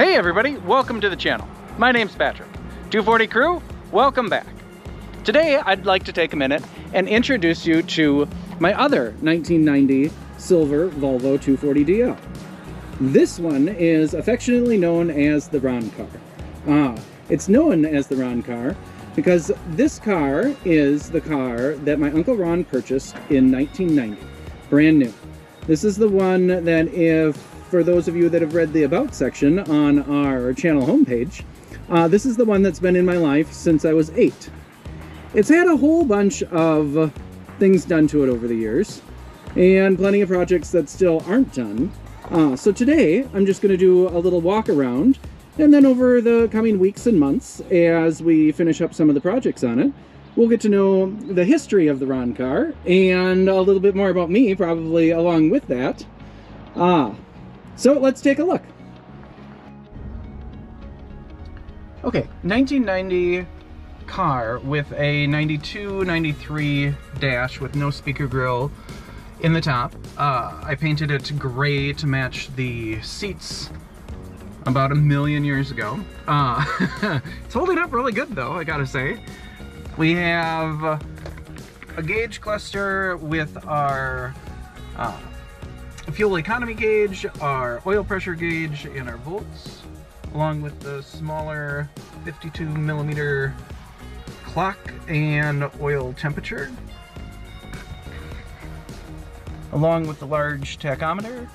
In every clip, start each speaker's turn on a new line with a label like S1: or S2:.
S1: Hey everybody, welcome to the channel. My name's Patrick. 240 Crew, welcome back. Today I'd like to take a minute and introduce you to my other 1990 silver Volvo 240DL. This one is affectionately known as the Ron car. Ah, it's known as the Ron car because this car is the car that my Uncle Ron purchased in 1990, brand new. This is the one that if, for those of you that have read the About section on our channel homepage, uh, this is the one that's been in my life since I was eight. It's had a whole bunch of things done to it over the years, and plenty of projects that still aren't done. Uh, so today, I'm just going to do a little walk around and then over the coming weeks and months, as we finish up some of the projects on it, we'll get to know the history of the Ron car and a little bit more about me, probably along with that. Ah, so let's take a look. Okay, 1990 car with a 92, 93 dash with no speaker grill in the top. Uh, I painted it gray to match the seats about a million years ago. Uh, it's holding up really good though, I gotta say. We have a gauge cluster with our uh, fuel economy gauge, our oil pressure gauge, and our volts, along with the smaller 52 millimeter clock and oil temperature, along with the large tachometer.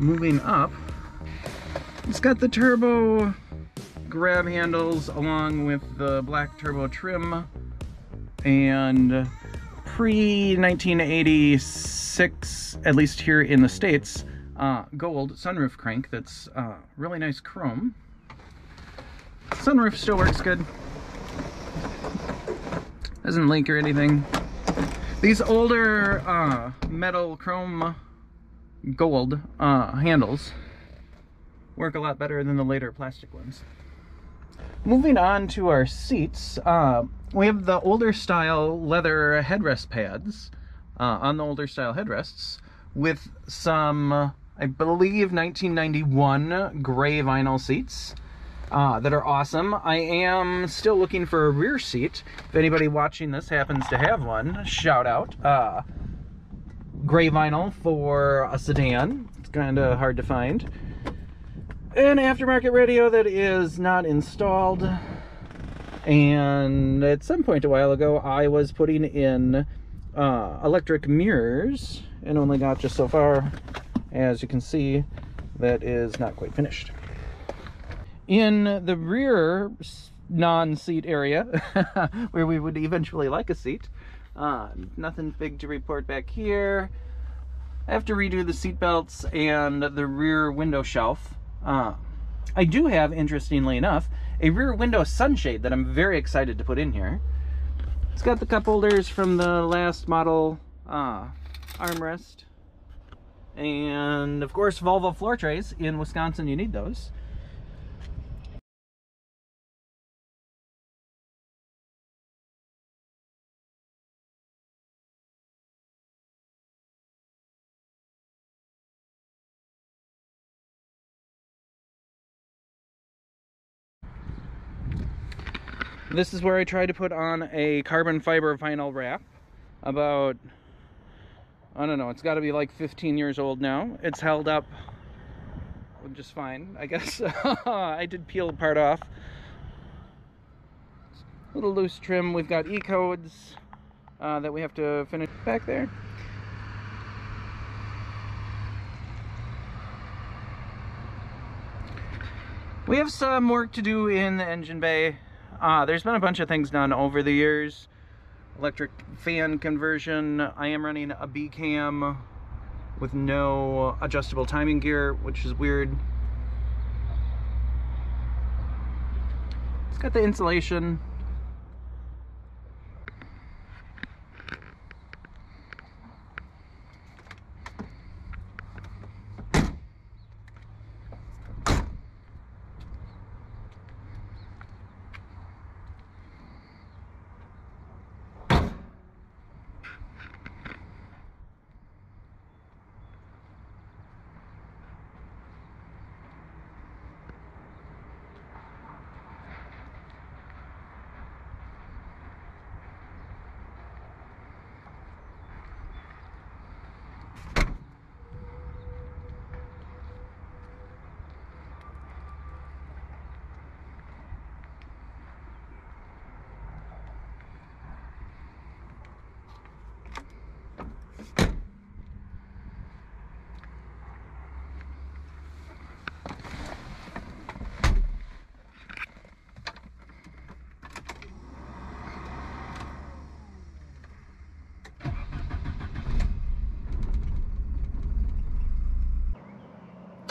S1: Moving up, it's got the turbo grab handles along with the black turbo trim and pre-1986, at least here in the States, uh, gold sunroof crank that's uh, really nice chrome. Sunroof still works good. Doesn't leak or anything. These older uh, metal chrome gold uh, handles work a lot better than the later plastic ones. Moving on to our seats, uh, we have the older style leather headrest pads uh, on the older style headrests with some, I believe, 1991 gray vinyl seats. Uh, that are awesome. I am still looking for a rear seat. If anybody watching this happens to have one, shout out. Uh, gray vinyl for a sedan. It's kind of hard to find. An aftermarket radio that is not installed. And at some point a while ago, I was putting in uh, electric mirrors and only got just so far. As you can see, that is not quite finished. In the rear non-seat area, where we would eventually like a seat, uh, nothing big to report back here. I have to redo the seat belts and the rear window shelf. Uh, I do have, interestingly enough, a rear window sunshade that I'm very excited to put in here. It's got the cup holders from the last model uh, armrest. And of course, Volvo floor trays. In Wisconsin, you need those. This is where I tried to put on a carbon fiber vinyl wrap. About, I don't know, it's got to be like 15 years old now. It's held up just fine, I guess. I did peel part off. Little loose trim. We've got E-codes uh, that we have to finish back there. We have some work to do in the engine bay. Uh, there's been a bunch of things done over the years. Electric fan conversion. I am running a B-cam with no adjustable timing gear, which is weird. It's got the insulation.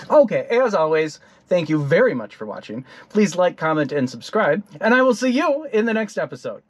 S1: Okay, as always, thank you very much for watching. Please like, comment, and subscribe, and I will see you in the next episode.